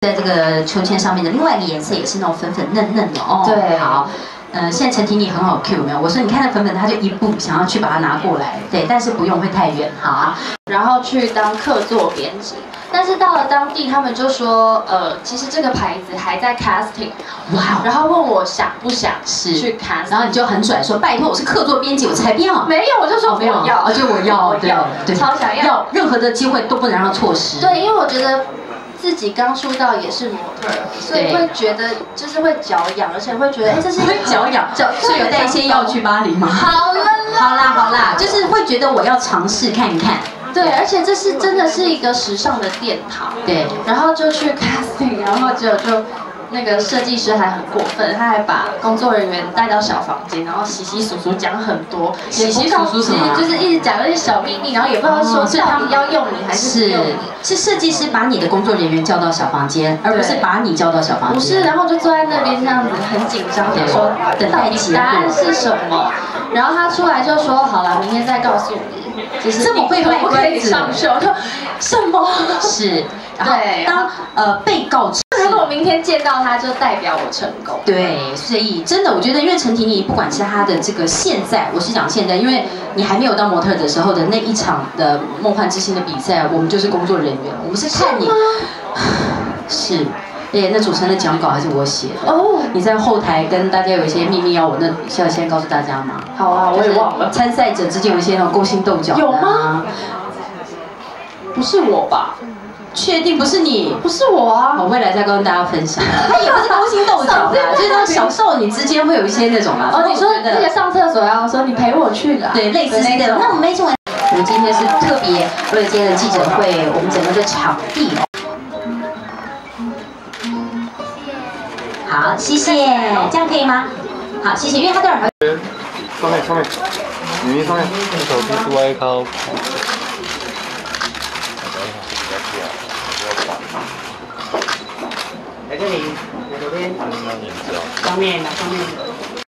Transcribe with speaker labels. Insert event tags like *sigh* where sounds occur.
Speaker 1: 在这个秋千上面的另外一个颜色也是那种粉粉嫩嫩的哦。
Speaker 2: 对
Speaker 1: 好。呃，现在陈婷你很好 Q 有没有？我说你看那粉粉，他就一步想要去把它拿过来，对，但是不用会太远，好。
Speaker 2: 然后去当客座编辑，但是到了当地，他们就说，呃，其实这个牌子还在 casting，哇，然后问我想不想是去 cast，
Speaker 1: 然后你就很拽说，拜托我是客座编辑，我才不要，
Speaker 2: 没有，我就说没有要，
Speaker 1: 就我要，对
Speaker 2: 对，超想要，
Speaker 1: 任何的机会都不能让它错失。
Speaker 2: 对，因为我觉得。自己刚出道也是模特，所以会觉得就是会脚痒，而且会觉得哎，这是
Speaker 1: 会脚痒，*laughs* 脚是有带一些药去巴黎吗？
Speaker 2: 好了，
Speaker 1: 好啦好啦，就是会觉得我要尝试看一看。
Speaker 2: 对，而且这是真的是一个时尚的殿堂。
Speaker 1: 对，
Speaker 2: 然后就去 *laughs* casting，然后就就。那个设计师还很过分，他还把工作人员带到小房间，然后洗洗簌簌讲很多，
Speaker 1: 洗洗簌簌什么？
Speaker 2: 就是一直讲那些小秘密，然后也不知道说是他们要用你还是用你。
Speaker 1: 是设计师把你的工作人员叫到小房间，而不是把你叫到小房间。
Speaker 2: 不是，然后就坐在那边这样子很紧张，说等待答案是什么。然后他出来就说：“好了，明天再告诉你。”
Speaker 1: 就是这么会卖关子，
Speaker 2: 上秀，说什么？
Speaker 1: 是，然后，当呃被告知。
Speaker 2: 如果我明天见到他，就代表我成功。
Speaker 1: 对，所以真的，我觉得，因为陈婷妮，不管是她的这个现在，我是讲现在，因为你还没有当模特的时候的那一场的梦幻之星的比赛，我们就是工作人员，我们是看你。*laughs* 是，哎，那主持人的讲稿还是我写的。哦。你在后台跟大家有一些秘密要我那需要先告诉大家吗？
Speaker 2: 好啊，我也忘了。
Speaker 1: 参赛者之间有一些那种勾心斗角。
Speaker 2: 有吗？不是我吧？
Speaker 1: 确定不是你，
Speaker 2: 不是我啊！
Speaker 1: 我未来再跟大家分享。他也不是勾心斗角的，*laughs* 就是说小少女之间会有一些那种啊。
Speaker 2: 哦，你说那个上厕所要说你陪我去的，
Speaker 1: 对，类似那种。那我们没什么。我们今天是特别为了今天的记者会，我们整个的场地。好，谢谢，这样可以吗？好，谢谢，因为他的耳。
Speaker 3: 上面，上面，你上面，手机是外靠。
Speaker 4: 在这里，我这边。上面，上面。